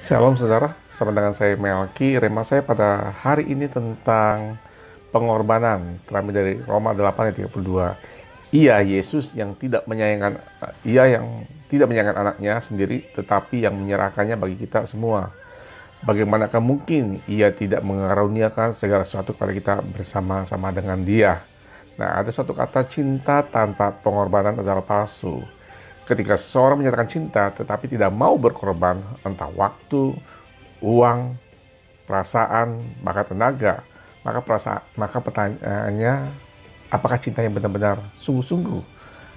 Shalom saudara, bersama dengan saya Melki. Rema saya pada hari ini tentang pengorbanan. Terambil dari Roma 8 ayat 32. Ia Yesus yang tidak menyayangkan ia yang tidak menyayangkan anaknya sendiri tetapi yang menyerahkannya bagi kita semua. Bagaimanakah mungkin ia tidak mengaruniakan segala sesuatu kepada kita bersama-sama dengan dia? Nah, ada satu kata cinta tanpa pengorbanan adalah palsu. Ketika seseorang menyatakan cinta tetapi tidak mau berkorban entah waktu, uang, perasaan, bahkan tenaga, maka perasaan, maka pertanyaannya apakah cinta yang benar-benar sungguh-sungguh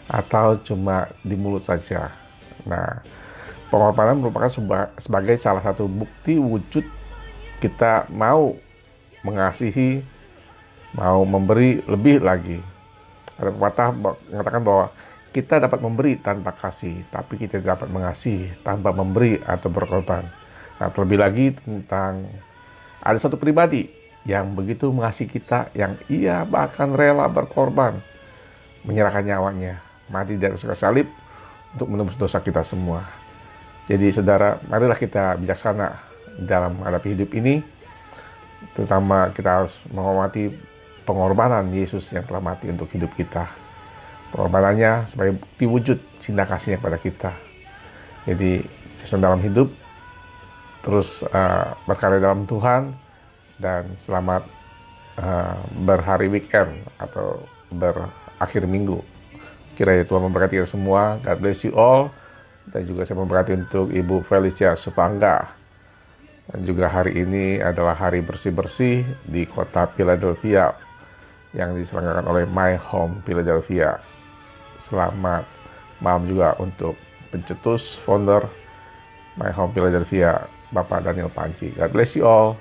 atau cuma di mulut saja. Nah, pengorbanan merupakan sebagai salah satu bukti wujud kita mau mengasihi, mau memberi lebih lagi. Ada pepatah mengatakan bahwa kita dapat memberi tanpa kasih, tapi kita dapat mengasihi tanpa memberi atau berkorban. Nah, terlebih lagi tentang ada satu pribadi yang begitu mengasihi kita, yang ia bahkan rela berkorban, menyerahkan nyawanya, mati di atas salib untuk menembus dosa kita semua. Jadi saudara, marilah kita bijaksana dalam menghadapi hidup ini, terutama kita harus menghormati pengorbanan Yesus yang telah mati untuk hidup kita pengorbanannya sebagai bukti wujud cinta kasihnya kepada kita. Jadi season dalam hidup, terus uh, berkarya dalam Tuhan, dan selamat uh, berhari weekend atau berakhir minggu. Kiranya Tuhan memberkati kita semua. God bless you all. Dan juga saya memberkati untuk Ibu Felicia Supangga. Dan juga hari ini adalah hari bersih-bersih di kota Philadelphia yang diselenggarakan oleh My Home Philadelphia. Selamat malam juga untuk pencetus founder My Home Philadelphia, Bapak Daniel Panci. God bless you all.